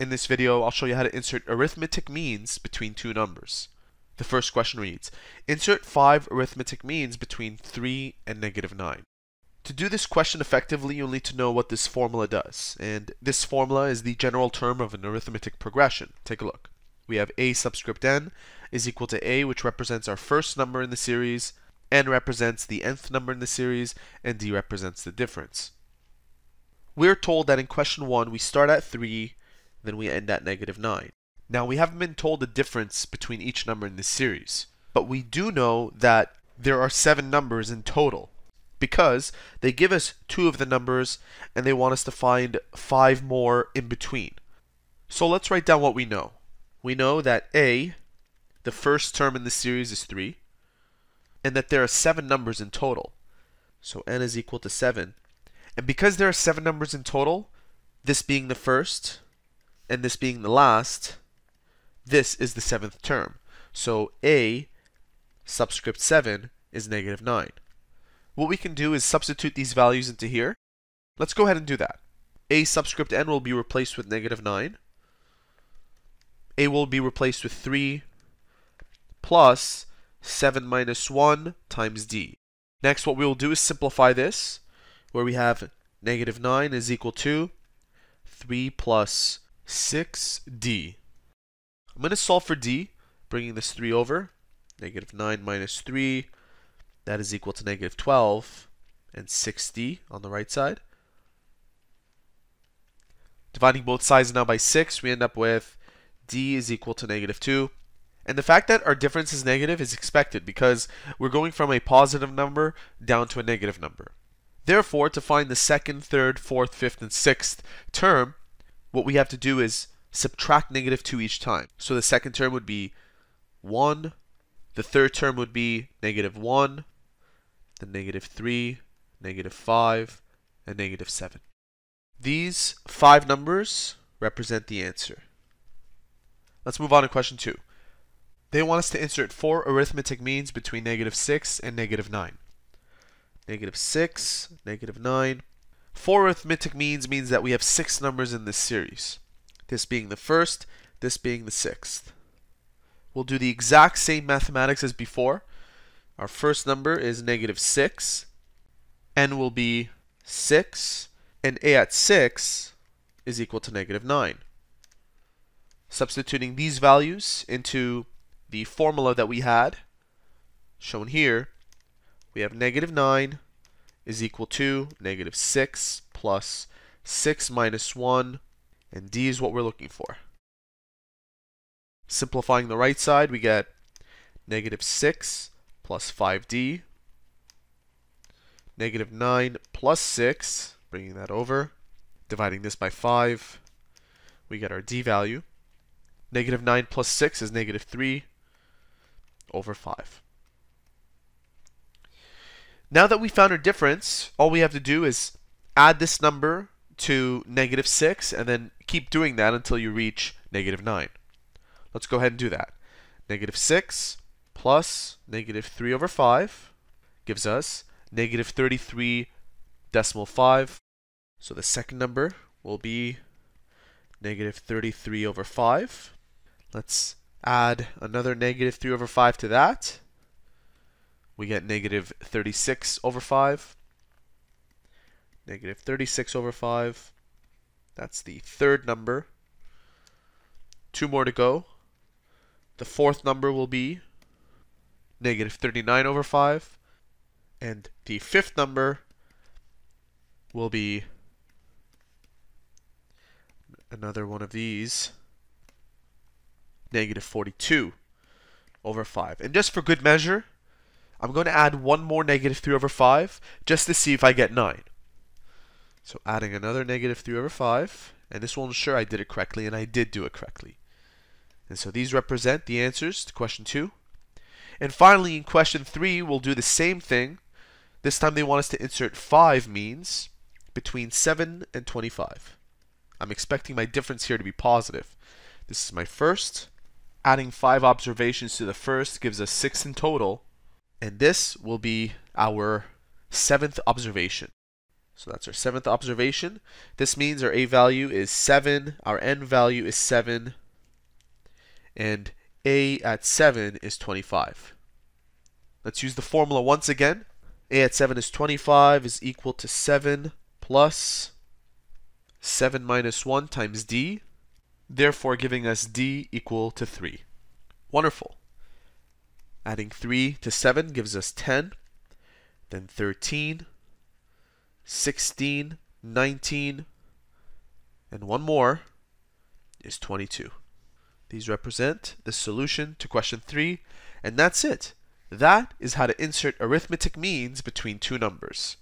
In this video, I'll show you how to insert arithmetic means between two numbers. The first question reads, insert 5 arithmetic means between 3 and negative 9. To do this question effectively, you'll need to know what this formula does. And this formula is the general term of an arithmetic progression. Take a look. We have a subscript n is equal to a, which represents our first number in the series, n represents the nth number in the series, and d represents the difference. We're told that in question 1 we start at 3, then we end at negative 9. Now we haven't been told the difference between each number in this series, but we do know that there are 7 numbers in total because they give us two of the numbers and they want us to find five more in between. So let's write down what we know. We know that a, the first term in the series is 3, and that there are 7 numbers in total. So n is equal to 7. And because there are 7 numbers in total, this being the first and this being the last, this is the seventh term. So a subscript 7 is negative 9. What we can do is substitute these values into here. Let's go ahead and do that. a subscript n will be replaced with negative 9. a will be replaced with 3 plus 7 minus 1 times d. Next, what we will do is simplify this, where we have negative 9 is equal to 3 plus 6d. I'm going to solve for d, bringing this 3 over. Negative 9 minus 3, that is equal to negative 12, and 6d on the right side. Dividing both sides now by 6, we end up with d is equal to negative 2. And the fact that our difference is negative is expected because we're going from a positive number down to a negative number. Therefore, to find the second, third, fourth, fifth, and sixth term, what we have to do is subtract negative 2 each time. So the second term would be 1, the third term would be negative 1, the negative 3, negative 5, and negative 7. These five numbers represent the answer. Let's move on to question 2. They want us to insert four arithmetic means between negative 6 and negative 9. Negative 6, negative 9. Four arithmetic means means that we have six numbers in this series. This being the first, this being the sixth. We'll do the exact same mathematics as before. Our first number is negative 6. n will be 6. And a at 6 is equal to negative 9. Substituting these values into the formula that we had, shown here, we have negative 9 is equal to negative 6 plus 6 minus 1, and d is what we're looking for. Simplifying the right side, we get negative 6 plus 5d, negative 9 plus 6, bringing that over, dividing this by 5, we get our d value. Negative 9 plus 6 is negative 3 over 5. Now that we found our difference, all we have to do is add this number to negative 6 and then keep doing that until you reach negative 9. Let's go ahead and do that. Negative 6 plus negative 3 over 5 gives us negative 33 decimal 5. So the second number will be negative 33 over 5. Let's add another negative 3 over 5 to that we get negative 36 over 5. Negative 36 over 5. That's the third number. Two more to go. The fourth number will be negative 39 over 5. And the fifth number will be another one of these, negative 42 over 5. And just for good measure, I'm going to add one more negative 3 over 5 just to see if I get 9. So adding another negative 3 over 5, and this will ensure I did it correctly, and I did do it correctly. And so these represent the answers to question 2. And finally, in question 3, we'll do the same thing. This time they want us to insert 5 means between 7 and 25. I'm expecting my difference here to be positive. This is my first. Adding 5 observations to the first gives us 6 in total. And this will be our seventh observation. So that's our seventh observation. This means our a value is 7, our n value is 7, and a at 7 is 25. Let's use the formula once again. a at 7 is 25 is equal to 7 plus 7 minus 1 times d, therefore giving us d equal to 3. Wonderful. Adding 3 to 7 gives us 10, then 13, 16, 19, and one more is 22. These represent the solution to question 3, and that's it. That is how to insert arithmetic means between two numbers.